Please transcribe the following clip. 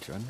dyan.